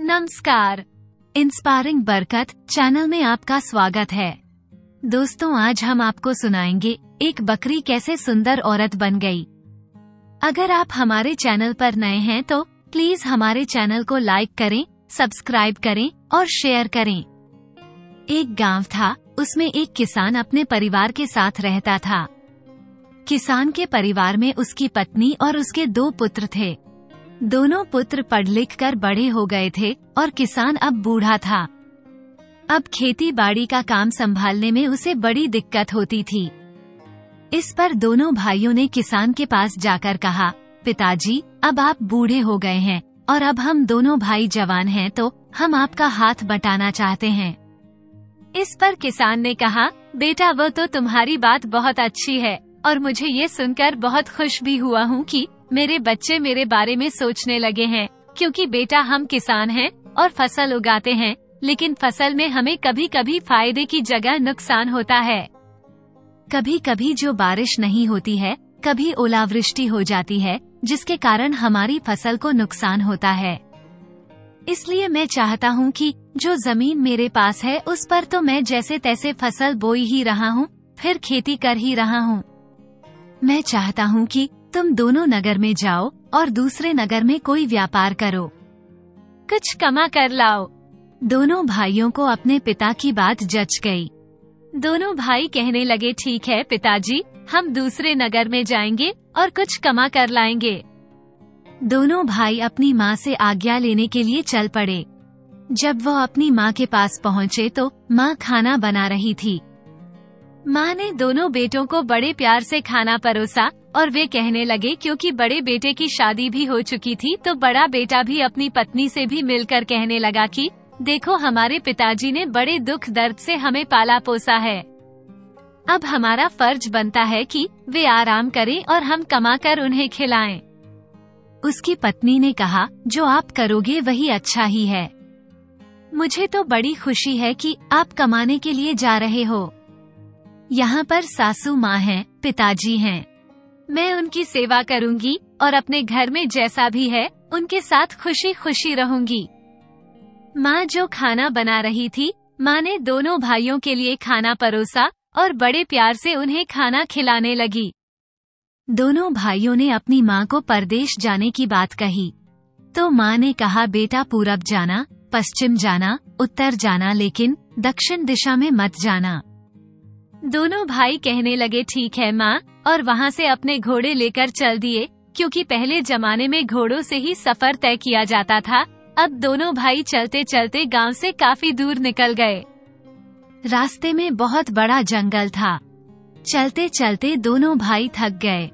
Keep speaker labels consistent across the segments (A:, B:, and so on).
A: नमस्कार। इंस्पायरिंग बरकत चैनल में आपका स्वागत है। दोस्तों, आज हम आपको सुनाएँगे, एक बकरी कैसे सुंदर औरत बन गई। अगर आप हमारे चैनल पर नए हैं तो प्लीज़ हमारे चैनल को लाइक करें, सब्सक्राइब करें और शेयर करें। एक गाँव था, उसमें एक किसान अपने परिवार के साथ रहता था। किसान के परिवार में उसकी पत्नी और उसके दो पुत्र थे। दोनों पुत्र पढ़ लिख कर बड़े हो गए थे और किसान अब बूढ़ा था। अब खेती बाड़ी का काम संभालने में उसे बड़ी दिक्कत होती थी। इस पर दोनों भाइयों ने किसान के पास जाकर कहा, पिताजी, अब आप बूढ़े हो गए हैं और अब हम दोनों भाई जवान हैं तो हम आपका हाथ बटाना चाहते हैं। इस पर किसान ने कहा, बेटा, वो तो तुम्हारी बात बहुत अच्छी है और मुझे ये सुनकर बहुत खुश भी हुआ हूँ कि मेरे बच्चे मेरे बारे में सोचने लगे हैं, क्योंकि बेटा हम किसान हैं और फ़सल उगाते हैं, लेकिन फ़सल में हमें कभी कभी फ़ायदे की जगह नुकसान होता है। कभी कभी जो बारिश नहीं होती है, कभी ओलावृष्टि हो जाती है, जिसके कारण हमारी फ़सल को नुकसान होता है। इसलिए मैं चाहता हूँ कि जो ज़मीन मेरे पास है, उस पर तो मैं जैसे तैसे फ़सल बोई ही रहा हूँ, फिर खेती कर ही रहा हूँ। मैं चाहता हूँ कि तुम दोनों नगर में जाओ और दूसरे नगर में कोई व्यापार करो। कुछ कमा कर लाओ। दोनों भाइयों को अपने पिता की बात जच गई। दोनों भाई कहने लगे, ठीक है, पिताजी, हम दूसरे नगर में जाएँगे और कुछ कमा कर लाएँगे। दोनों भाई अपनी माँ से आज्ञा लेने के लिए चल पड़े। जब वो अपनी माँ के पास पहुँचे तो माँ खाना बना रही थी। माँ ने दोनों बेटों को बड़े प्यार से खाना परोसा और वे कहने लगे क्योंकि बड़े बेटे की शादी भी हो चुकी थी तो बड़ा बेटा भी अपनी पत्नी से भी मिलकर कहने लगा कि देखो हमारे पिताजी ने बड़े दुख दर्द से हमें पाला पोसा है अब हमारा फ़र्ज़ बनता है कि वे आराम करें और हम कमा कर उन्हें खिलाएँ। उसकी पत्नी ने कहा जो आप करोगे वही अच्छा ही है मुझे तो बड़ी खुशी है कि आप कमाने के लिए जा रहे हो यहाँ पर सासू माँ हैं, पिताजी हैं। मैं उनकी सेवा करूँगी और अपने घर में जैसा भी है, उनके साथ खुशी खुशी रहूँगी। माँ जो खाना बना रही थी, माँ ने दोनों भाइयों के लिए खाना परोसा और बड़े प्यार से उन्हें खाना खिलाने लगी। दोनों भाइयों ने अपनी माँ को परदेश जाने की बात कही। तो माँ ने कहा, बेटा, पूरब जाना, पश्चिम जाना, उत्तर जाना, लेकिन दक्षिण दिशा में मत जाना। दोनों भाई कहने लगे, ठीक है माँ और वहाँ से अपने घोड़े लेकर चल दिए, क्योंकि पहले जमाने में घोड़ों से ही सफ़र तय किया जाता था। अब दोनों भाई चलते चलते गाँव से काफ़ी दूर निकल गए। रास्ते में बहुत बड़ा जंगल था। चलते चलते दोनों भाई थक गए।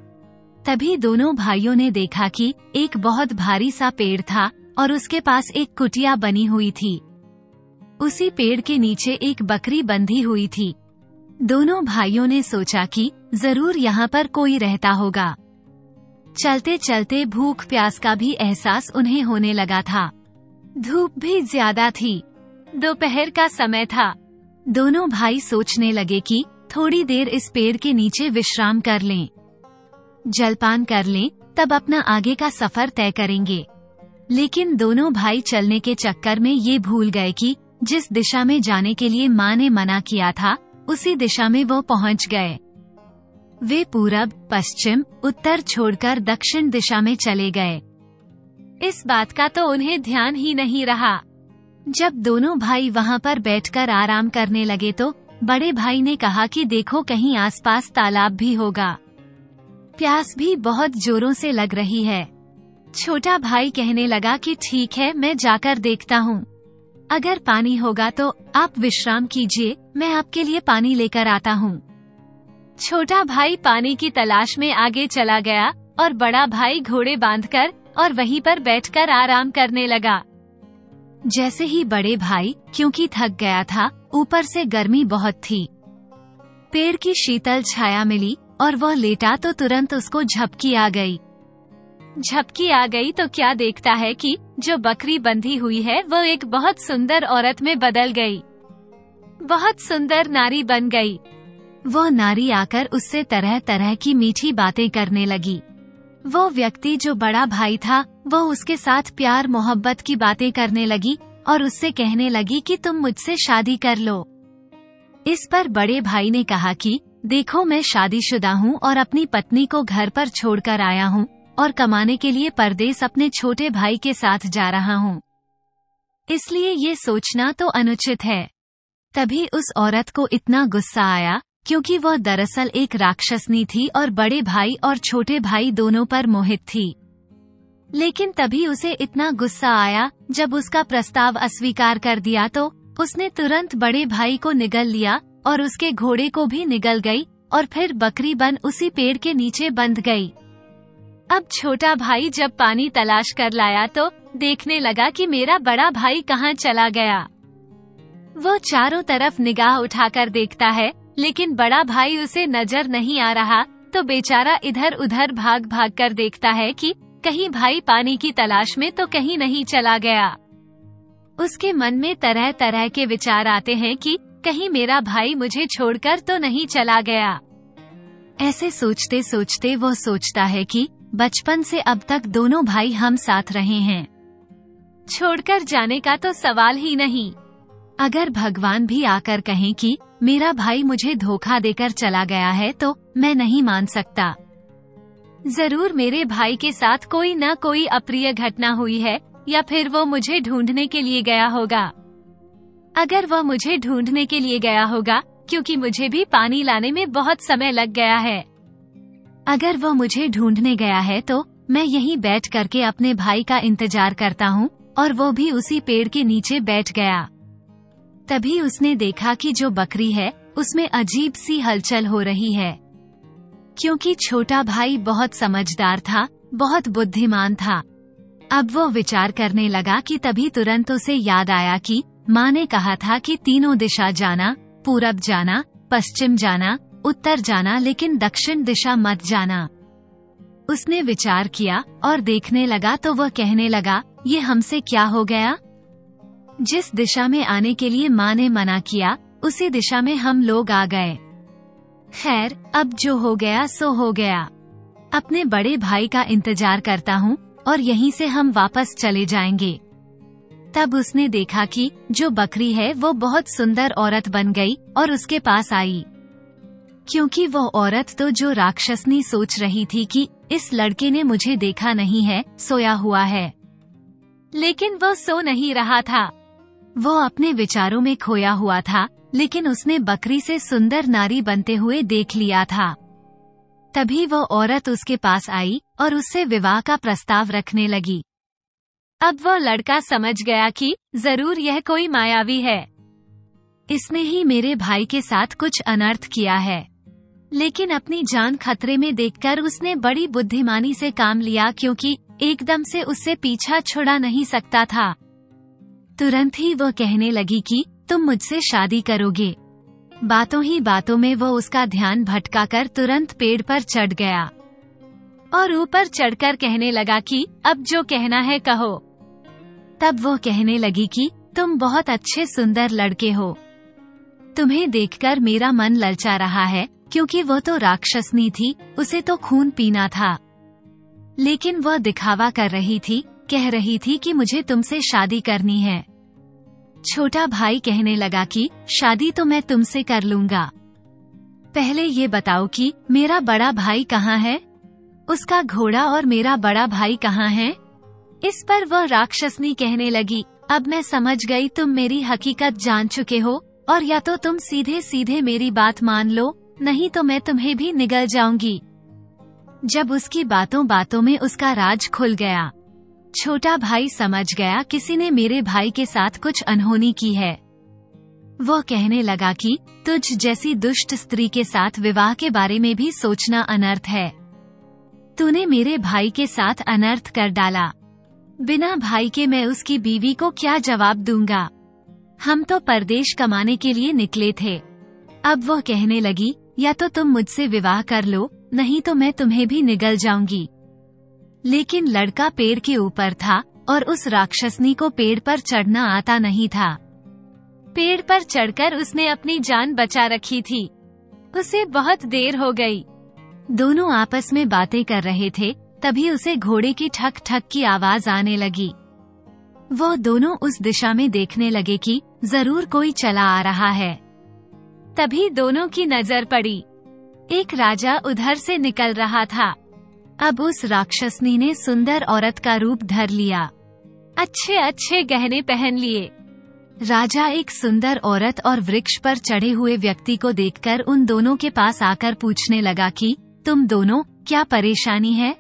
A: तभी दोनों भाइयों ने देखा कि एक बहुत भारी सा पेड़ था और उसके पास एक कुटिया बनी हुई थी। उसी पेड़ के नीचे एक बकरी बंधी हुई थी। दोनों भाइयों ने सोचा कि ज़रूर यहाँ पर कोई रहता होगा। चलते चलते भूख प्यास का भी एहसास उन्हें होने लगा था। धूप भी ज़्यादा थी। दोपहर का समय था। दोनों भाई सोचने लगे कि थोड़ी देर इस पेड़ के नीचे विश्राम कर लें। जलपान कर लें, तब अपना आगे का सफ़र तय करेंगे। लेकिन दोनों भाई चलने के चक्कर में ये भूल गए कि जिस दिशा में जाने के लिए माँ ने मना किया था उसी दिशा में वो पहुँच गए। वे पूरब, पश्चिम, उत्तर छोड़कर दक्षिण दिशा में चले गए। इस बात का तो उन्हें ध्यान ही नहीं रहा। जब दोनों भाई वहाँ पर बैठकर आराम करने लगे तो बड़े भाई ने कहा कि देखो कहीं आसपास तालाब भी होगा। प्यास भी बहुत जोरों से लग रही है। छोटा भाई कहने लगा कि ठीक है, मैं जाकर देखता हूँ। अगर पानी होगा तो आप विश्राम कीजिए, मैं आपके लिए पानी लेकर आता हूँ। छोटा भाई पानी की तलाश में आगे चला गया, और बड़ा भाई घोड़े बांधकर और वहीं पर बैठकर आराम करने लगा। जैसे ही बड़े भाई, क्योंकि थक गया था, ऊपर से गर्मी बहुत थी। पेड़ की शीतल छाया मिली, और वह लेटा तो तुरंत उसको झपकी आ गई। झपकी आ गई तो क्या देखता है कि, जो बकरी बंधी हुई है, वो एक बहुत सुंदर औरत में बदल गई। बहुत सुंदर नारी बन गई। वो नारी आकर उससे तरह तरह की मीठी बातें करने लगी। वो व्यक्ति जो बड़ा भाई था, वो उसके साथ प्यार मोहब्बत की बातें करने लगी, और उससे कहने लगी कि तुम मुझसे शादी कर लो। इस पर बड़े भाई ने कहा कि, देखो मैं शादीशुदा हूँ और अपनी पत्नी को घर पर छोड़कर आया हूँ। और कमाने के लिए परदेश अपने छोटे भाई के साथ जा रहा हूँ। इसलिए ये सोचना तो अनुचित है। तभी उस औरत को इतना गुस्सा आया, क्योंकि वह दरअसल एक राक्षसनी थी और बड़े भाई और छोटे भाई दोनों पर मोहित थी। लेकिन तभी उसे इतना गुस्सा आया, जब उसका प्रस्ताव अस्वीकार कर दिया तो उसने तुरंत बड़े भाई को निगल लिया, और उसके घोड़े को भी निगल गई, और फिर बकरी बन उसी पेड़ के नीचे बंध गई। अब छोटा भाई जब पानी तलाश कर लाया तो देखने लगा कि मेरा बड़ा भाई कहाँ चला गया। वो चारों तरफ़ निगाह उठाकर देखता है, लेकिन बड़ा भाई उसे नज़र नहीं आ रहा तो बेचारा इधर उधर भाग भाग कर देखता है कि कहीं भाई पानी की तलाश में तो कहीं नहीं चला गया। उसके मन में तरह तरह के विचार आते हैं कि कहीं मेरा भाई मुझे छोड़कर तो नहीं चला गया। ऐसे सोचते सोचते वो सोचता है कि बचपन से अब तक दोनों भाई हम साथ रहे हैं। छोड़कर जाने का तो सवाल ही नहीं। अगर भगवान भी आकर कहें कि, मेरा भाई मुझे धोखा देकर चला गया है तो मैं नहीं मान सकता। ज़रूर मेरे भाई के साथ कोई न कोई अप्रिय घटना हुई है, या फिर वो मुझे ढूँढने के लिए गया होगा। अगर वह मुझे ढूँढने के लिए गया होगा, क्योंकि मुझे भी पानी लाने में बहुत समय लग गया है। अगर वो मुझे ढूँढने गया है तो मैं यहीं बैठ करके अपने भाई का इंतज़ार करता हूँ, और वो भी उसी पेड़ के नीचे बैठ गया। तभी उसने देखा कि जो बकरी है, उसमें अजीब सी हलचल हो रही है। क्योंकि छोटा भाई बहुत समझदार था, बहुत बुद्धिमान था। अब वो विचार करने लगा कि तभी तुरंत उसे याद आया कि माँ ने कहा था कि तीनों दिशा जाना, पूरब जाना, पश्चिम जाना उत्तर जाना, लेकिन दक्षिण दिशा मत जाना। उसने विचार किया और देखने लगा तो वह कहने लगा, ये हमसे क्या हो गया? जिस दिशा में आने के लिए माँ ने मना किया, उसी दिशा में हम लोग आ गए। खैर, अब जो हो गया, सो हो गया। अपने बड़े भाई का इंतज़ार करता हूँ, और यहीं से हम वापस चले जाएँगे। तब उसने देखा कि जो बकरी है, वो बहुत सुंदर औरत बन गई, और उसके पास आई। क्योंकि वो औरत तो जो राक्षसनी सोच रही थी कि इस लड़के ने मुझे देखा नहीं है, सोया हुआ है। लेकिन वो सो नहीं रहा था। वो अपने विचारों में खोया हुआ था, लेकिन उसने बकरी से सुंदर नारी बनते हुए देख लिया था। तभी वो औरत उसके पास आई और उससे विवाह का प्रस्ताव रखने लगी। अब वो लड़का समझ गया कि ज़रूर यह कोई मायावी है। इसने ही मेरे भाई के साथ कुछ अनर्थ किया है। लेकिन अपनी जान खतरे में देखकर उसने बड़ी बुद्धिमानी से काम लिया क्योंकि एकदम से उससे पीछा छुड़ा नहीं सकता था। तुरंत ही वो कहने लगी कि, तुम मुझसे शादी करोगे। बातों ही बातों में वो उसका ध्यान भटका कर तुरंत पेड़ पर चढ़ गया। और ऊपर चढ़कर कहने लगा कि, अब जो कहना है कहो। तब वो कहने लगी कि, तुम बहुत अच्छे सुंदर लड़के हो। तुम्हें देखकर मेरा मन ललचा रहा है। क्योंकि वह तो राक्षसनी थी, उसे तो खून पीना था। लेकिन वह दिखावा कर रही थी, कह रही थी कि मुझे तुमसे शादी करनी है। छोटा भाई कहने लगा कि, शादी तो मैं तुमसे कर लूँगा। पहले ये बताओ कि, मेरा बड़ा भाई कहाँ है? उसका घोड़ा और मेरा बड़ा भाई कहाँ है? इस पर वह राक्षसनी कहने लगी, अब मैं समझ गई तुम मेरी हकीकत जान चुके हो, और या तो तुम सीधे सीधे मेरी बात मान लो नहीं तो मैं तुम्हें भी निगल जाऊँगी। जब उसकी बातों बातों में उसका राज खुल गया, छोटा भाई समझ गया किसी ने मेरे भाई के साथ कुछ अनहोनी की है। वो कहने लगा कि, तुझ जैसी दुष्ट स्त्री के साथ विवाह के बारे में भी सोचना अनर्थ है। तूने मेरे भाई के साथ अनर्थ कर डाला। बिना भाई के मैं उसकी बीवी को क्या जवाब दूँगा? हम तो परदेश कमाने के लिए निकले थे। अब वो कहने लगी या तो तुम मुझसे विवाह कर लो, नहीं तो मैं तुम्हें भी निगल जाऊँगी। लेकिन लड़का पेड़ के ऊपर था, और उस राक्षसनी को पेड़ पर चढ़ना आता नहीं था। पेड़ पर चढ़कर उसने अपनी जान बचा रखी थी। उसे बहुत देर हो गई। दोनों आपस में बातें कर रहे थे, तभी उसे घोड़े की ठक ठक की आवाज़ आने लगी। वो दोनों उस दिशा में देखने लगे कि ज़रूर कोई चला आ रहा है। तभी दोनों की नज़र पड़ी। एक राजा उधर से निकल रहा था। अब उस राक्षसनी ने सुंदर औरत का रूप धर लिया। अच्छे अच्छे गहने पहन लिए। राजा एक सुंदर औरत और वृक्ष पर चढ़े हुए व्यक्ति को देखकर उन दोनों के पास आकर पूछने लगा कि, तुम दोनों, क्या परेशानी है?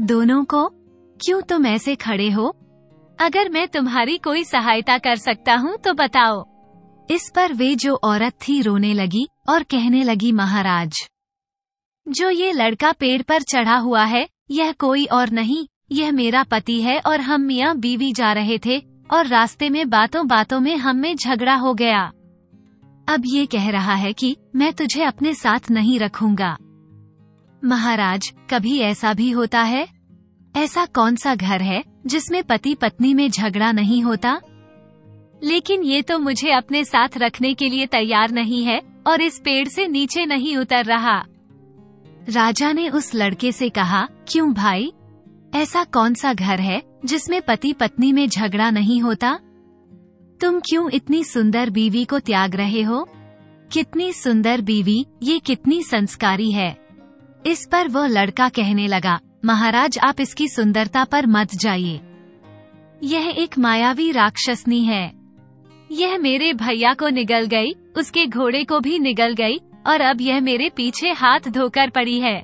A: दोनों को? क्यों तुम ऐसे खड़े हो? अगर मैं तुम्हारी कोई सहायता कर सकता हूँ तो बताओ। इस पर वे जो औरत थी रोने लगी और कहने लगी, महाराज, जो ये लड़का पेड़ पर चढ़ा हुआ है, यह कोई और नहीं, यह मेरा पति है और हम मियाँ बीवी जा रहे थे और रास्ते में बातों बातों में हम में झगड़ा हो गया। अब ये कह रहा है कि मैं तुझे अपने साथ नहीं रखूँगा। महाराज, कभी ऐसा भी होता है? ऐसा कौन सा घर है जिसमें पति पत्नी में झगड़ा नहीं होता? लेकिन ये तो मुझे अपने साथ रखने के लिए तैयार नहीं है, और इस पेड़ से नीचे नहीं उतर रहा। राजा ने उस लड़के से कहा, क्यों भाई? ऐसा कौन सा घर है, जिसमें पति पत्नी में झगड़ा नहीं होता? तुम क्यों इतनी सुंदर बीवी को त्याग रहे हो? कितनी सुंदर बीवी, ये कितनी संस्कारी है? इस पर वो लड़का कहने लगा, महाराज, आप इसकी सुंदरता पर मत जाइए। यह एक मायावी राक्षसनी है। यह मेरे भैया को निगल गई, उसके घोड़े को भी निगल गई और अब यह मेरे पीछे हाथ धोकर पड़ी है।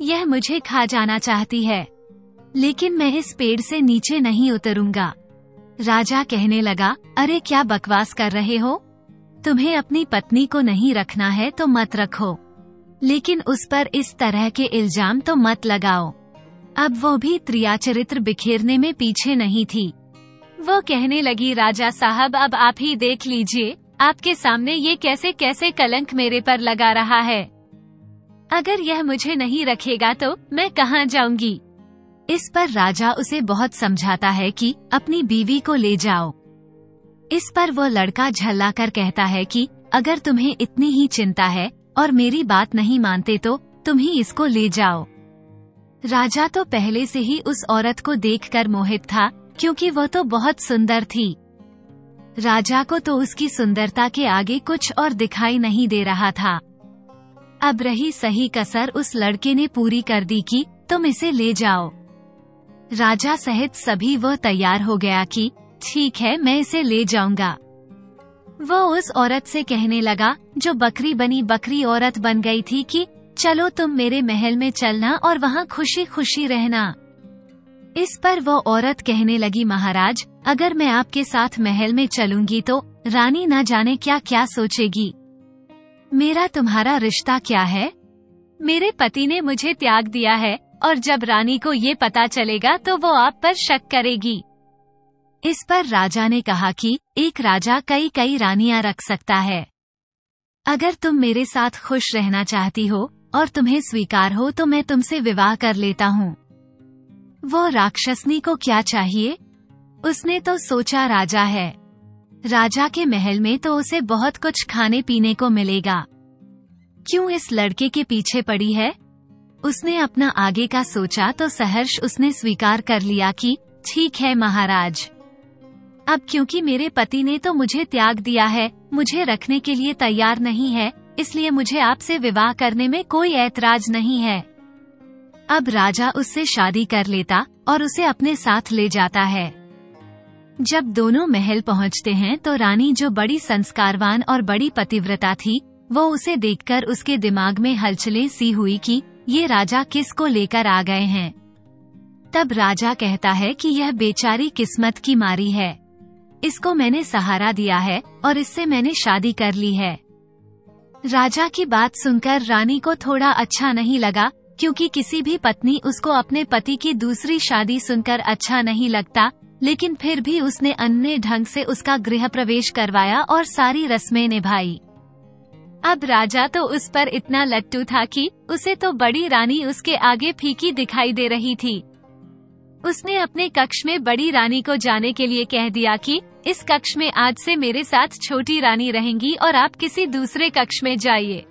A: यह मुझे खा जाना चाहती है लेकिन मैं इस पेड़ से नीचे नहीं उतरूँगा। राजा कहने लगा अरे क्या बकवास कर रहे हो? तुम्हें अपनी पत्नी को नहीं रखना है तो मत रखो लेकिन उस पर इस तरह के इल्ज़ाम तो मत लगाओ। अब वो भी त्रियाचरित्र बिखेरने में पीछे नहीं थी। वो कहने लगी, राजा साहब, अब आप ही देख लीजिए, आपके सामने ये कैसे कैसे कलंक मेरे पर लगा रहा है। अगर यह मुझे नहीं रखेगा तो मैं कहाँ जाऊँगी? इस पर राजा उसे बहुत समझाता है कि अपनी बीवी को ले जाओ। इस पर वो लड़का झल्ला कर कहता है कि, अगर तुम्हें इतनी ही चिंता है और मेरी बात नहीं मानते तो तुम ही इसको ले जाओ। राजा तो पहले से ही उस औरत को देखकर मोहित था क्योंकि वो तो बहुत सुंदर थी। राजा को तो उसकी सुंदरता के आगे कुछ और दिखाई नहीं दे रहा था। अब रही सही कसर उस लड़के ने पूरी कर दी कि तुम इसे ले जाओ। राजा सहित सभी वो तैयार हो गया कि, ठीक है, मैं इसे ले जाऊँगा। वो उस औरत से कहने लगा, जो बकरी बनी बकरी औरत बन गई थी कि, चलो तुम मेरे महल में चलना और वहाँ खुशी खुशी रहना। इस पर वो औरत कहने लगी, महाराज, अगर मैं आपके साथ महल में चलूँगी तो रानी न जाने क्या क्या सोचेगी? मेरा तुम्हारा रिश्ता क्या है? मेरे पति ने मुझे त्याग दिया है, और जब रानी को ये पता चलेगा तो वो आप पर शक करेगी। इस पर राजा ने कहा कि एक राजा कई कई रानियाँ रख सकता है। अगर तुम मेरे साथ खुश रहना चाहती हो और तुम्हें स्वीकार हो तो मैं तुमसे विवाह कर लेता हूँ। वो राक्षसनी को क्या चाहिए? उसने तो सोचा राजा है। राजा के महल में तो उसे बहुत कुछ खाने पीने को मिलेगा। क्यों इस लड़के के पीछे पड़ी है? उसने अपना आगे का सोचा तो सहर्ष उसने स्वीकार कर लिया कि, ठीक है महाराज। अब क्योंकि मेरे पति ने तो मुझे त्याग दिया है, मुझे रखने के लिए तैयार नहीं है, इसलिए मुझे आपसे विवाह करने में कोई ऐतराज नहीं है। अब राजा उससे शादी कर लेता और उसे अपने साथ ले जाता है। जब दोनों महल पहुँचते हैं तो रानी जो बड़ी संस्कारवान और बड़ी पतिव्रता थी, वो उसे देखकर उसके दिमाग में हलचले सी हुई कि ये राजा किसको लेकर आ गए हैं। तब राजा कहता है कि यह बेचारी किस्मत की मारी है। इसको मैंने सहारा दिया है और इससे मैंने शादी कर ली है। राजा की बात सुनकर रानी को थोड़ा अच्छा नहीं लगा क्योंकि किसी भी पत्नी उसको अपने पति की दूसरी शादी सुनकर अच्छा नहीं लगता, लेकिन फिर भी उसने अन्य ढंग से उसका गृह प्रवेश करवाया और सारी रस्में निभाई। अब राजा तो उस पर इतना लट्टू था कि उसे तो बड़ी रानी उसके आगे फीकी दिखाई दे रही थी। उसने अपने कक्ष में बड़ी रानी को जाने के लिए कह दिया कि, इस कक्ष में आज से मेरे साथ छोटी रानी रहेंगी और आप किसी दूसरे कक्ष में जाइए।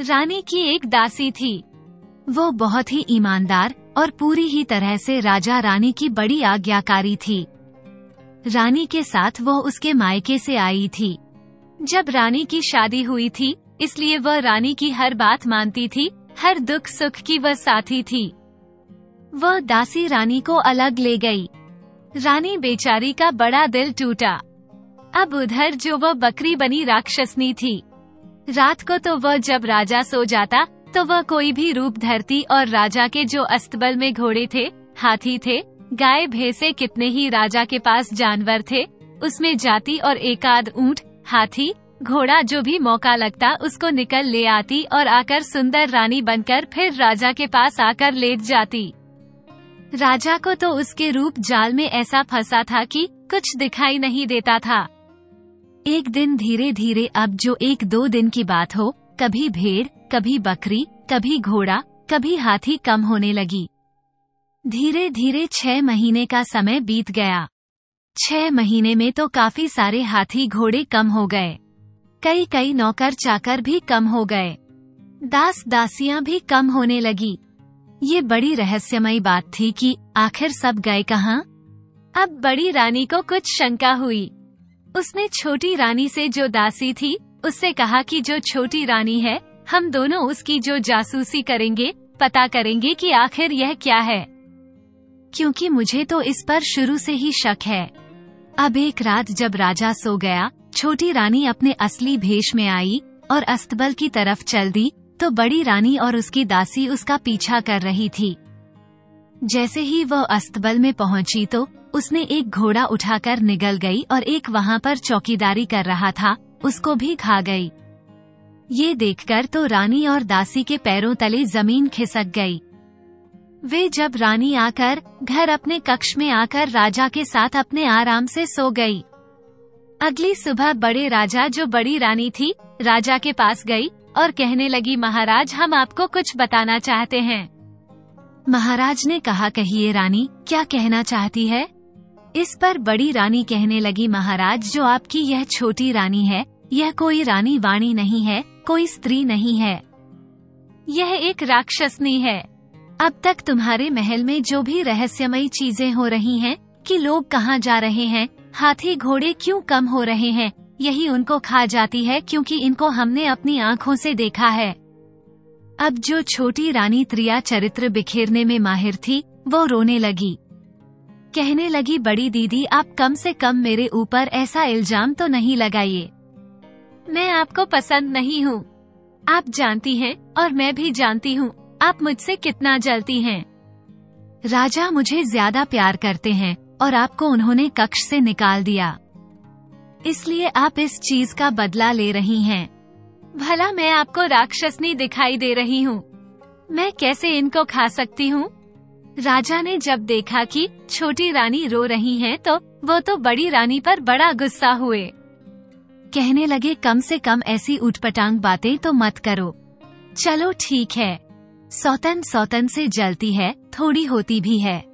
A: रानी की एक दासी थी। वो बहुत ही ईमानदार और पूरी ही तरह से राजा रानी की बड़ी आज्ञाकारी थी। रानी के साथ वो उसके मायके से आई थी। जब रानी की शादी हुई थी, इसलिए वह रानी की हर बात मानती थी, हर दुख सुख की वह साथी थी। वह दासी रानी को अलग ले गई। रानी बेचारी का बड़ा दिल टूटा। अब उधर जो वह बकरी बनी राक्षसनी थी। रात को तो वह जब राजा सो जाता तो वह कोई भी रूप धरती और राजा के जो अस्तबल में घोड़े थे, हाथी थे, गाय भैंसे कितने ही राजा के पास जानवर थे, उसमें जाती और एकाद ऊँट, हाथी, घोड़ा जो भी मौका लगता उसको निकल ले आती और आकर सुंदर रानी बनकर फिर राजा के पास आकर लेट जाती। राजा को तो उसके रूप जाल में ऐसा फंसा था कि कुछ दिखाई नहीं देता था। एक दिन धीरे धीरे अब जो एक दो दिन की बात हो, कभी भेड़ कभी बकरी, कभी घोड़ा, कभी हाथी कम होने लगी। धीरे धीरे छह महीने का समय बीत गया। छह महीने में तो काफ़ी सारे हाथी घोड़े कम हो गए। कई कई नौकर चाकर भी कम हो गए। दास दासियाँ भी कम होने लगी। ये बड़ी रहस्यमयी बात थी कि आखिर सब गए कहाँ? अब बड़ी रानी को कुछ शंका हुई। उसने छोटी रानी से जो दासी थी, उससे कहा कि जो छोटी रानी है हम दोनों उसकी जो जासूसी करेंगे, पता करेंगे कि आखिर यह क्या है। क्योंकि मुझे तो इस पर शुरू से ही शक है। अब एक रात जब राजा सो गया, छोटी रानी अपने असली भेष में आई, और अस्तबल की तरफ़ चल दी तो बड़ी रानी और उसकी दासी उसका पीछा कर रही थी। जैसे ही वह अस्तबल में पहुँची तो उसने एक घोड़ा उठाकर निगल गई और एक वहाँ पर चौकीदारी कर रहा था, उसको भी खा गई। ये देखकर तो रानी और दासी के पैरों तले ज़मीन खिसक गई। वे जब रानी आकर, घर अपने कक्ष में आकर राजा के साथ अपने आराम से सो गई। अगली सुबह बड़े राजा जो बड़ी रानी थी, राजा के पास गई और कहने लगी, महाराज, हम आपको कुछ बताना चाहते हैं। महाराज ने कहा, कहिए रानी, क्या कहना चाहती है? इस पर बड़ी रानी कहने लगी, महाराज, जो आपकी यह छोटी रानी है, यह कोई रानी वाणी नहीं है कोई स्त्री नहीं है। यह एक राक्षसनी है। अब तक तुम्हारे महल में जो भी रहस्यमयी चीज़ें हो रही हैं, कि लोग कहाँ जा रहे हैं हाथी घोड़े क्यों कम हो रहे हैं यही उनको खा जाती है क्योंकि इनको हमने अपनी आँखों से देखा है। अब जो छोटी रानी त्रिया चरित्र बिखेरने में माहिर थी वो रोने लगी। कहने लगी बड़ी दीदी आप कम से कम मेरे ऊपर ऐसा इल्ज़ाम तो नहीं लगाइए। मैं आपको पसंद नहीं हूँ। आप जानती हैं और मैं भी जानती हूँ। आप मुझसे कितना जलती हैं। राजा मुझे ज़्यादा प्यार करते हैं और आपको उन्होंने कक्ष से निकाल दिया। इसलिए आप इस चीज़ का बदला ले रही हैं। भला मैं आपको राक्षसनी दिखाई दे रही हूँ। मैं कैसे इनको खा सकती हूँ? राजा ने जब देखा कि छोटी रानी रो रही हैं, तो वो तो बड़ी रानी पर बड़ा गुस्सा हुए। कहने लगे, कम से कम ऐसी उठपटांग बातें तो मत करो। चलो ठीक है। सौतन सौतन से जलती है, थोड़ी होती भी है।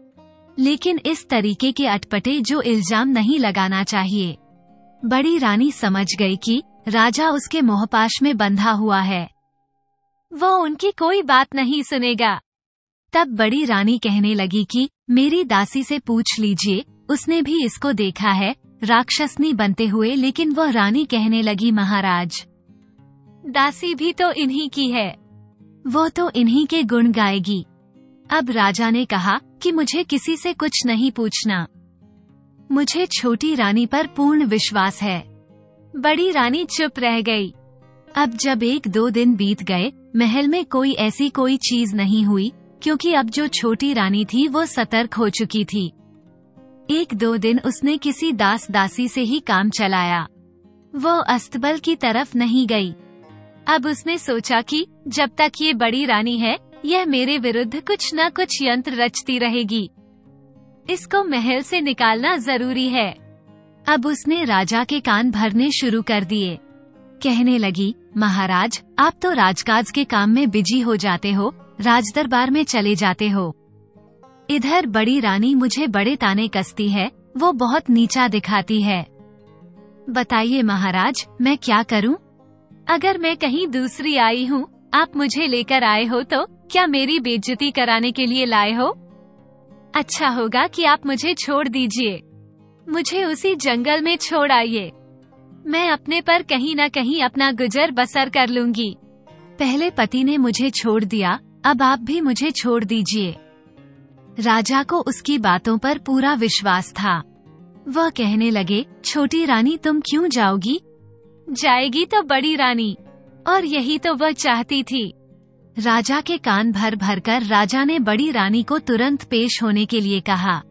A: लेकिन इस तरीके के अटपटे जो इल्ज़ाम नहीं लगाना चाहिए। बड़ी रानी समझ गई कि राजा उसके मोहपाश में बंधा हुआ है। वो उनकी कोई बात नहीं सुनेगा। तब बड़ी रानी कहने लगी कि, मेरी दासी से पूछ लीजिए, उसने भी इसको देखा है राक्षसनी बनते हुए, लेकिन वह रानी कहने लगी, महाराज, दासी भी तो इन्हीं की है। वो तो इन्हीं के गुण गाएगी। अब राजा ने कहा कि मुझे किसी से कुछ नहीं पूछना। मुझे छोटी रानी पर पूर्ण विश्वास है। बड़ी रानी चुप रह गई। अब जब एक दो दिन बीत गए, महल में कोई ऐसी कोई चीज़ नहीं हुई, क्योंकि अब जो छोटी रानी थी, वो सतर्क हो चुकी थी। एक दो दिन उसने किसी दास दासी से ही काम चलाया। वो अस्तबल की तरफ़ नहीं गई। अब उसने सोचा कि जब तक ये बड़ी रानी है, यह मेरे विरुद्ध कुछ न कुछ यंत्र रचती रहेगी। इसको महल से निकालना ज़रूरी है। अब उसने राजा के कान भरने शुरू कर दिए। कहने लगी, महाराज, आप तो राजकाज के काम में बिज़ी हो जाते हो, राजदरबार में चले जाते हो। इधर बड़ी रानी मुझे बड़े ताने कसती है, वो बहुत नीचा दिखाती है। बताइए महाराज, मैं क्या करूँ? अगर मैं कहीं दूसरी आई हूँ, आप मुझे लेकर आए हो तो क्या मेरी बेइज्जती कराने के लिए लाए हो? अच्छा होगा कि आप मुझे छोड़ दीजिए। मुझे उसी जंगल में छोड़ आइए। मैं अपने पर कहीं न कहीं अपना गुजर बसर कर लूँगी। पहले पति ने मुझे छोड़ दिया, अब आप भी मुझे छोड़ दीजिए। राजा को उसकी बातों पर पूरा विश्वास था। वह कहने लगे, छोटी रानी, तुम क्यों जाओगी? जाएगी तो बड़ी रानी, और यही तो वह चाहती थी। राजा के कान भर भर कर राजा ने बड़ी रानी को तुरंत पेश होने के लिए कहा।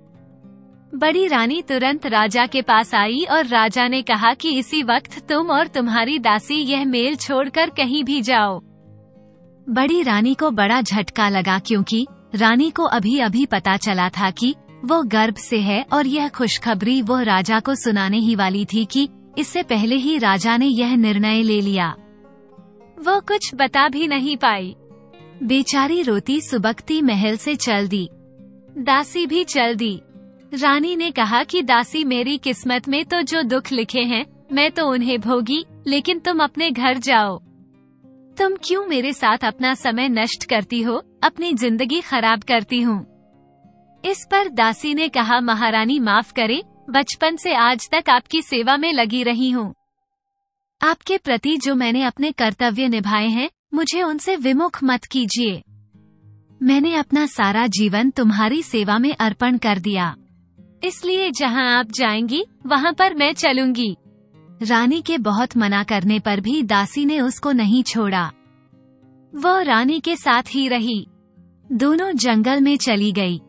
A: बड़ी रानी तुरंत राजा के पास आई और राजा ने कहा कि इसी वक्त तुम और तुम्हारी दासी यह मेल छोड़कर कहीं भी जाओ। बड़ी रानी को बड़ा झटका लगा क्योंकि रानी को अभी अभी पता चला था कि वो गर्भ से है और यह खुशखबरी वो राजा को सुनाने ही वाली थी कि इससे पहले ही राजा ने यह निर्णय ले लिया। वो कुछ बता भी नहीं पाई। बेचारी रोती सुबकती महल से चल दी। दासी भी चल दी। रानी ने कहा कि दासी मेरी किस्मत में तो जो दुख लिखे हैं, मैं तो उन्हें भोगी, लेकिन तुम अपने घर जाओ। तुम क्यों मेरे साथ अपना समय नष्ट करती हो? अपनी ज़िंदगी खराब करती हूँ। इस पर दासी ने कहा, महारानी, माफ़ करे, बचपन से आज तक आपकी सेवा में लगी रही हूँ। आपके प्रति जो मैंने अपने कर्तव्य निभाए हैं, मुझे उनसे विमुख मत कीजिए। मैंने अपना सारा जीवन तुम्हारी सेवा में अर्पण कर दिया। इसलिए जहाँ आप जाएँगी, वहाँ पर मैं चलूँगी। रानी के बहुत मना करने पर भी दासी ने उसको नहीं छोड़ा। वो रानी के साथ ही रही। दोनों जंगल में चली गई।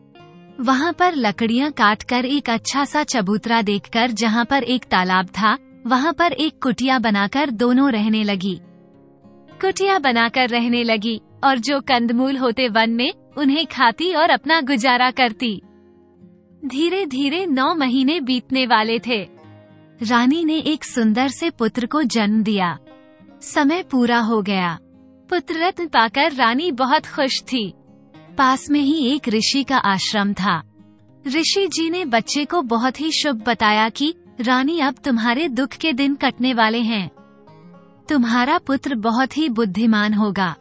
A: वहाँ पर लकड़ियाँ काट कर एक अच्छा सा चबूतरा देखकर जहाँ पर एक तालाब था, वहाँ पर एक कुटिया बनाकर दोनों रहने लगी। कुटिया बनाकर रहने लगी और जो कंदमूल होते वन में, उन्हें खाती और अपना गुजारा करती। धीरे धीरे नौ महीने बीतने वाले थे। रानी ने एक सुंदर से पुत्र को जन्म दिया। समय पूरा हो गया। पुत्र रत्न पाकर रानी बहुत खुश थी। पास में ही एक ऋषि का आश्रम था। ऋषि जी ने बच्चे को बहुत ही शुभ बताया कि, रानी अब तुम्हारे दुख के दिन कटने वाले हैं। तुम्हारा पुत्र बहुत ही बुद्धिमान होगा।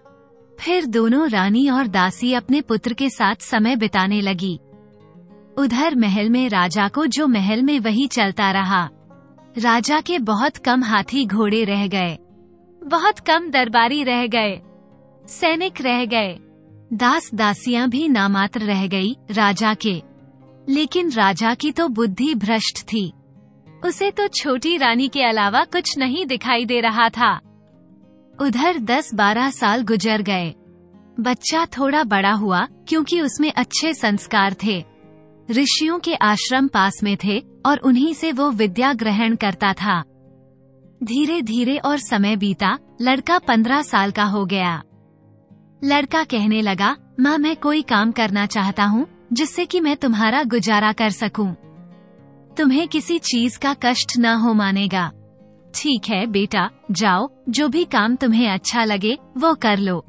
A: फिर दोनों रानी और दासी अपने पुत्र के साथ समय बिताने लगी। उधर महल में राजा को जो महल में वही चलता रहा। राजा के बहुत कम हाथी घोड़े रह गए। बहुत कम दरबारी रह गए। सैनिक रह गए। दास दासियाँ भी नामात्र रह गई राजा के। लेकिन राजा की तो बुद्धि भ्रष्ट थी। उसे तो छोटी रानी के अलावा कुछ नहीं दिखाई दे रहा था। उधर दस बारह साल गुजर गए। बच्चा थोड़ा बड़ा हुआ, क्योंकि उसमें अच्छे संस्कार थे। ऋषियों के आश्रम पास में थे, और उन्हीं से वो विद्या ग्रहण करता था। धीरे धीरे और समय बीता, लड़का पंद्रह साल का हो गया। लड़का कहने लगा, माँ, मैं कोई काम करना चाहता हूँ, जिससे कि मैं तुम्हारा गुजारा कर सकूँ। तुम्हें किसी चीज़ का कष्ट न हो मानेगा। ठीक है, बेटा, जाओ, जो भी काम तुम्हें अच्छा लगे, वो कर लो।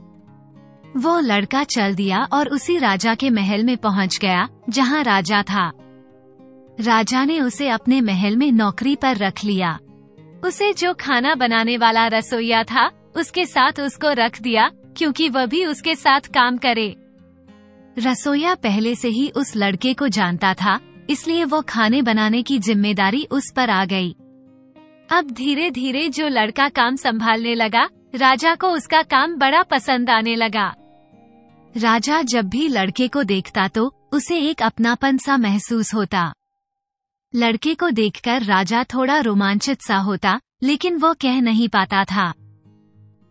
A: वो लड़का चल दिया और उसी राजा के महल में पहुँच गया, जहाँ राजा था। राजा ने उसे अपने महल में नौकरी पर रख लिया। उसे जो खाना बनाने वाला रसोईया था, उसके साथ उसको रख दिया क्योंकि वह भी उसके साथ काम करे। रसोईया पहले से ही उस लड़के को जानता था, इसलिए वो खाने बनाने की ज़िम्मेदारी उस पर आ गई। अब धीरे धीरे जो लड़का काम संभालने लगा, राजा को उसका काम बड़ा पसंद आने लगा। राजा जब भी लड़के को देखता तो उसे एक अपनापन सा महसूस होता। लड़के को देखकर राजा थोड़ा रोमांचित सा होता, लेकिन वो कह नहीं पाता था।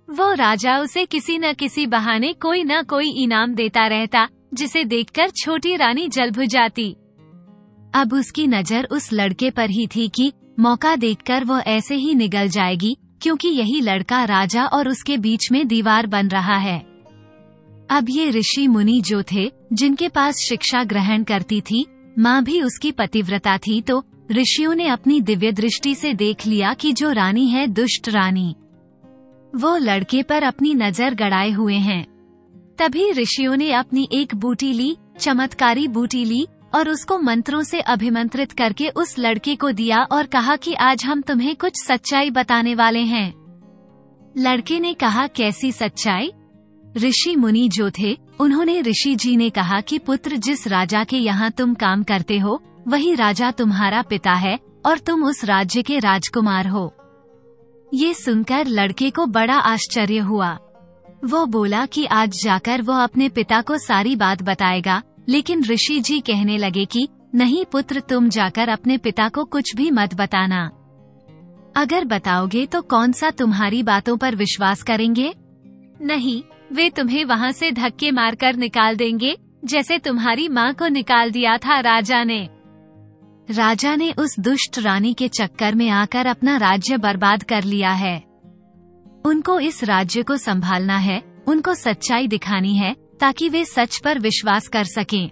A: वो राजा उसे किसी न किसी बहाने कोई न कोई इनाम देता रहता, जिसे देखकर छोटी रानी जल जाती अब उसकी नज़र उस लड़के पर ही थी कि मौका देखकर वो ऐसे ही निगल जाएगी, क्योंकि यही लड़का राजा और उसके बीच में दीवार बन रहा है। अब ये ऋषि मुनि जो थे, जिनके पास शिक्षा ग्रहण करती थी, माँ भी उसकी पतिव्रता थी तो ऋषियों ने अपनी दिव्य दृष्टि से देख लिया कि जो रानी है दुष्ट रानी। वो लड़के पर अपनी नज़र गड़ाए हुए हैं। तभी ऋषियों ने अपनी एक बूटी ली, चमत्कारी बूटी ली, और उसको मंत्रों से अभिमंत्रित करके उस लड़के को दिया और कहा कि आज हम तुम्हें कुछ सच्चाई बताने वाले हैं। लड़के ने कहा, कैसी सच्चाई? ऋषि मुनि जो थे, उन्होंने ऋषि जी ने कहा कि पुत्र जिस राजा के यहाँ तुम काम करते हो, वही राजा तुम्हारा पिता है, और तुम उस राज्य के राजकुमार हो। ये सुनकर लड़के को बड़ा आश्चर्य हुआ। वो बोला कि आज जाकर वो अपने पिता को सारी बात बताएगा, लेकिन ऋषि जी कहने लगे कि, नहीं पुत्र, तुम जाकर अपने पिता को कुछ भी मत बताना। अगर बताओगे तो कौन सा तुम्हारी बातों पर विश्वास करेंगे? नहीं, वे तुम्हें वहाँ से धक्के मारकर निकाल देंगे, जैसे तुम्हारी माँ को निकाल दिया था राजा ने। राजा ने उस दुष्ट रानी के चक्कर में आकर अपना राज्य बर्बाद कर लिया है। उनको इस राज्य को संभालना है, उनको सच्चाई दिखानी है, ताकि वे सच पर विश्वास कर सकें।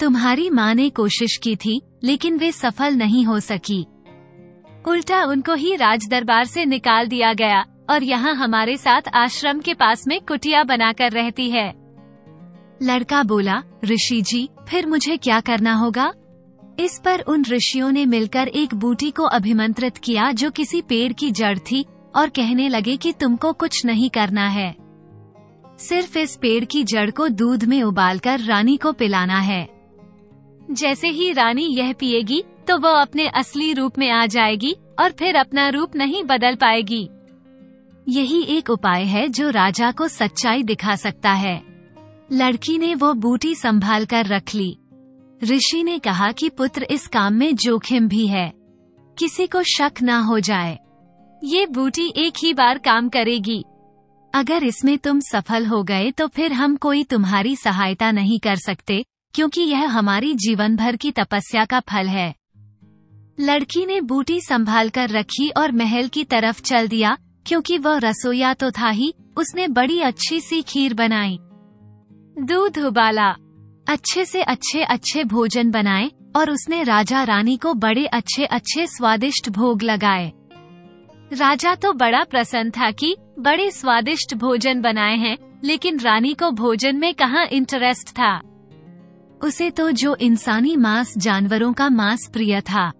A: तुम्हारी माँ ने कोशिश की थी, लेकिन वे सफल नहीं हो सकी। उल्टा उनको ही राज दरबार से निकाल दिया गया, और यहाँ हमारे साथ आश्रम के पास में कुटिया बनाकर रहती है। लड़का बोला, ऋषि जी, फिर मुझे क्या करना होगा? इस पर उन ऋषियों ने मिलकर एक बूटी को अभिमंत्रित किया जो किसी पेड़ की जड़ थी, और कहने लगे कि तुमको कुछ नहीं करना है। सिर्फ़ इस पेड़ की जड़ को दूध में उबालकर रानी को पिलाना है। जैसे ही रानी यह पिएगी तो वो अपने असली रूप में आ जाएगी, और फिर अपना रूप नहीं बदल पाएगी। यही एक उपाय है जो राजा को सच्चाई दिखा सकता है। लड़की ने वो बूटी संभाल कर रख ली। ऋषि ने कहा कि पुत्र इस काम में जोखिम भी है। किसी को शक न हो जाए। ये बूटी एक ही बार काम करेगी। अगर इसमें तुम सफल हो गए तो फिर हम कोई तुम्हारी सहायता नहीं कर सकते, क्योंकि यह हमारी जीवन भर की तपस्या का फल है। लड़की ने बूटी संभाल कर रखी और महल की तरफ़ चल दिया, क्योंकि वह रसोईया तो था ही, उसने बड़ी अच्छी सी खीर बनाई। दूध उबाला। अच्छे से अच्छे अच्छे भोजन बनाए और उसने राजा रानी को बड़े अच्छे अच्छे स्वादिष्ट भोग लगाए। राजा तो बड़ा प्रसन्न था कि बड़े स्वादिष्ट भोजन बनाए हैं, लेकिन रानी को भोजन में कहाँ इंटरेस्ट था? उसे तो जो इंसानी मांस जानवरों का मांस प्रिय था।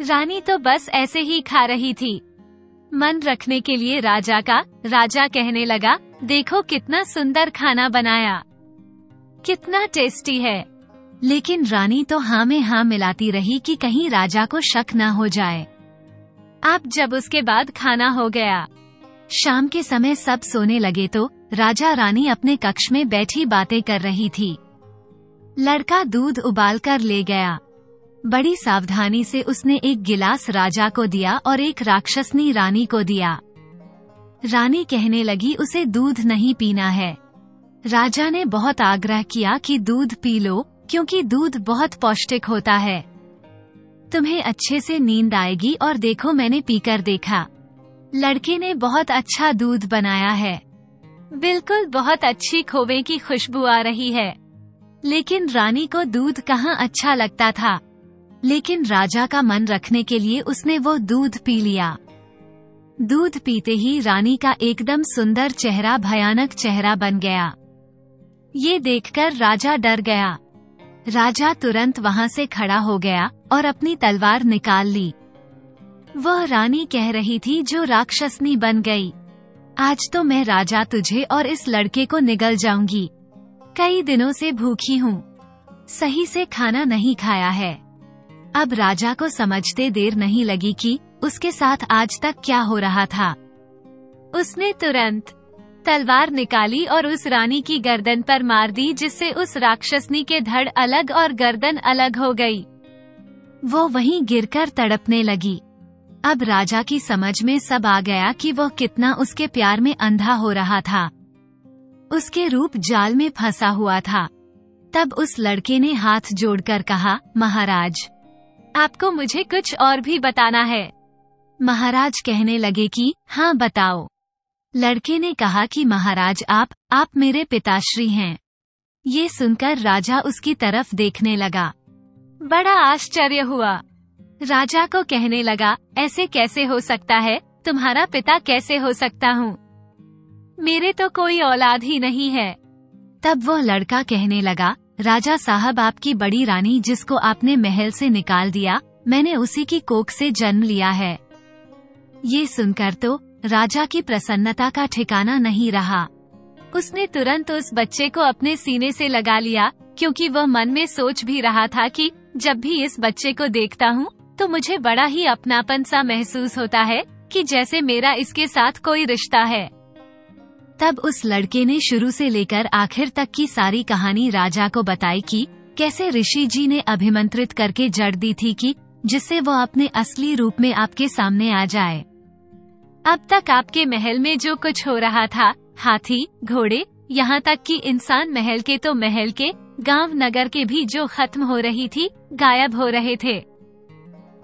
A: रानी तो बस ऐसे ही खा रही थी। मन रखने के लिए राजा का राजा कहने लगा, देखो कितना सुंदर खाना बनाया। कितना टेस्टी है। लेकिन रानी तो हाँ में हाँ मिलाती रही कि कहीं राजा को शक न हो जाए। आप जब उसके बाद खाना हो गया। शाम के समय सब सोने लगे तो राजा रानी अपने कक्ष में बैठी बातें कर रही थी। लड़का दूध उबाल कर ले गया। बड़ी सावधानी से उसने एक गिलास राजा को दिया और एक राक्षसनी रानी को दिया। रानी कहने लगी, उसे दूध नहीं पीना है। राजा ने बहुत आग्रह किया कि दूध पी लो, क्योंकि दूध बहुत पौष्टिक होता है। तुम्हें अच्छे से नींद आएगी और देखो मैंने पीकर देखा। लड़के ने बहुत अच्छा दूध बनाया है। बिल्कुल बहुत अच्छी खोवे की खुशबू आ रही है। लेकिन रानी को दूध कहाँ अच्छा लगता था? लेकिन राजा का मन रखने के लिए उसने वो दूध पी लिया। दूध पीते ही रानी का एकदम सुंदर चेहरा, भयानक चेहरा बन गया। ये देखकर राजा डर गया। राजा तुरंत वहाँ से खड़ा हो गया और अपनी तलवार निकाल ली। वह रानी कह रही थी, जो राक्षसनी बन गई। आज तो मैं राजा तुझे और इस लड़के को निगल जाऊँगी। कई दिनों से भूखी हूँ। सही से खाना नहीं खाया है। अब राजा को समझते देर नहीं लगी कि उसके साथ आज तक क्या हो रहा था। उसने तुरंत तलवार निकाली और उस रानी की गर्दन पर मार दी, जिससे उस राक्षसनी के धड़ अलग और गर्दन अलग हो गई। वो वहीं गिरकर तड़पने लगी। अब राजा की समझ में सब आ गया कि वह कितना उसके प्यार में अंधा हो रहा था। उसके रूप जाल में फंसा हुआ था। तब उस लड़के ने हाथ जोड़कर कहा, महाराज, आपको मुझे कुछ और भी बताना है। महाराज कहने लगे कि हाँ बताओ। लड़के ने कहा कि महाराज, आप आप मेरे पिताश्री हैं। ये सुनकर राजा उसकी तरफ़ देखने लगा। बड़ा आश्चर्य हुआ। राजा को कहने लगा, ऐसे कैसे हो सकता है? तुम्हारा पिता कैसे हो सकता हूँ? मेरे तो कोई औलाद ही नहीं है। तब वो लड़का कहने लगा, राजा साहब आपकी बड़ी रानी जिसको आपने महल से निकाल दिया, मैंने उसी की कोख से जन्म लिया है। ये सुनकर तो राजा की प्रसन्नता का ठिकाना नहीं रहा। उसने तुरंत उस बच्चे को अपने सीने से लगा लिया, क्योंकि वह मन में सोच भी रहा था कि, जब भी इस बच्चे को देखता हूँ तो मुझे बड़ा ही अपनापन सा महसूस होता है, कि जैसे मेरा इसके साथ कोई रिश्ता है। तब उस लड़के ने शुरू से लेकर आखिर तक की सारी कहानी राजा को बताई कि, कैसे ऋषि जी ने अभिमंत्रित करके जड़ दी थी कि, जिससे वो अपने असली रूप में आपके सामने आ जाए। अब तक आपके महल में जो कुछ हो रहा था, हाथी, घोड़े, यहाँ तक कि इंसान महल के तो महल के, गाँव नगर के भी जो खत्म हो रही थी, गायब हो रहे थे।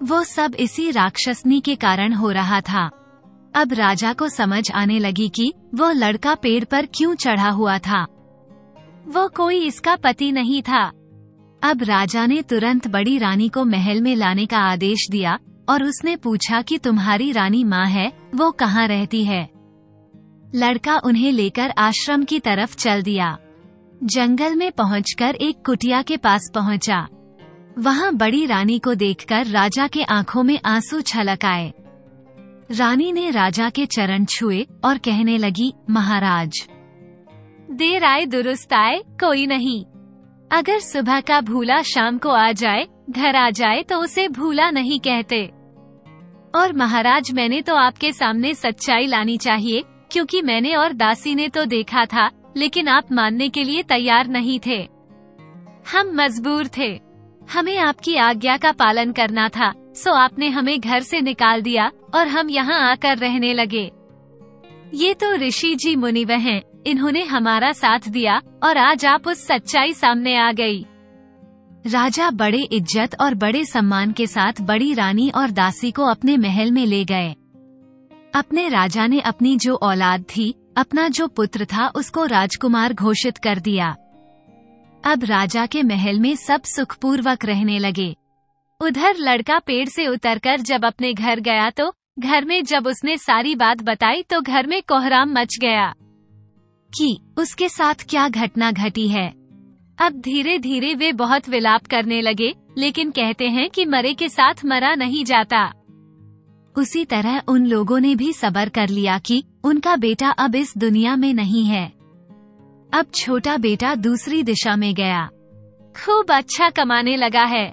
A: वो सब इसी राक्षसनी के कारण हो रहा था। अब राजा को समझ आने लगी कि वो लड़का पेड़ पर क्यों चढ़ा हुआ था। वो कोई इसका पति नहीं था। अब राजा ने तुरंत बड़ी रानी को महल में लाने का आदेश दिया और उसने पूछा कि तुम्हारी रानी माँ है, वो कहाँ रहती है? लड़का उन्हें लेकर आश्रम की तरफ़ चल दिया। जंगल में पहुंचकर एक कुटिया के पास पहुँचा। वहाँ बड़ी रानी को देखकर राजा के आँखों में आँसू छलक आए। रानी ने राजा के चरण छुए और कहने लगी, महाराज, देर आए दुरुस्त आए, कोई नहीं। अगर सुबह का भूला शाम को आ जाए घर आ जाए तो उसे भूला नहीं कहते। और महाराज, मैंने तो आपके सामने सच्चाई लानी चाहिए, क्योंकि मैंने और दासी ने तो देखा था, लेकिन आप मानने के लिए तैयार नहीं थे। हम मजबूर थे। हमें आपकी आज्ञा का पालन करना था, सो आपने हमें घर से निकाल दिया, और हम यहाँ आकर रहने लगे। ये तो ऋषि जी मुनिव हैं, इन्होंने हमारा साथ दिया, और आज आप उस सच्चाई सामने आ गई। राजा बड़े इज़्ज़त और बड़े सम्मान के साथ बड़ी रानी और दासी को अपने महल में ले गए। अपने राजा ने अपनी जो औलाद थी, अपना जो पुत्र था, उसको राजकुमार घोषित कर दिया। अब राजा के महल में सब सुखपूर्वक रहने लगे। उधर लड़का पेड़ से उतरकर जब अपने घर गया तो घर में जब उसने सारी बात बताई तो घर में कोहराम मच गया कि उसके साथ क्या घटना घटी है। अब धीरे धीरे वे बहुत विलाप करने लगे, लेकिन कहते हैं कि मरे के साथ मरा नहीं जाता। उसी तरह उन लोगों ने भी सबर कर लिया कि उनका बेटा अब इस दुनिया में नहीं है। अब छोटा बेटा दूसरी दिशा में गया। खूब अच्छा कमाने लगा है।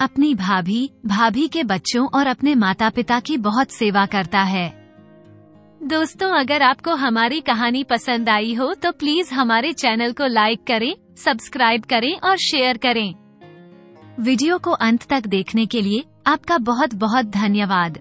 A: अपनी भाभी भाभी के बच्चों और अपने माता पिता की बहुत सेवा करता है। दोस्तों, अगर आपको हमारी कहानी पसंद आई हो तो प्लीज़ हमारे चैनल को लाइक करें सब्सक्राइब करें और शेयर करें। वीडियो को अंत तक देखने के लिए आपका बहुत बहुत धन्यवाद।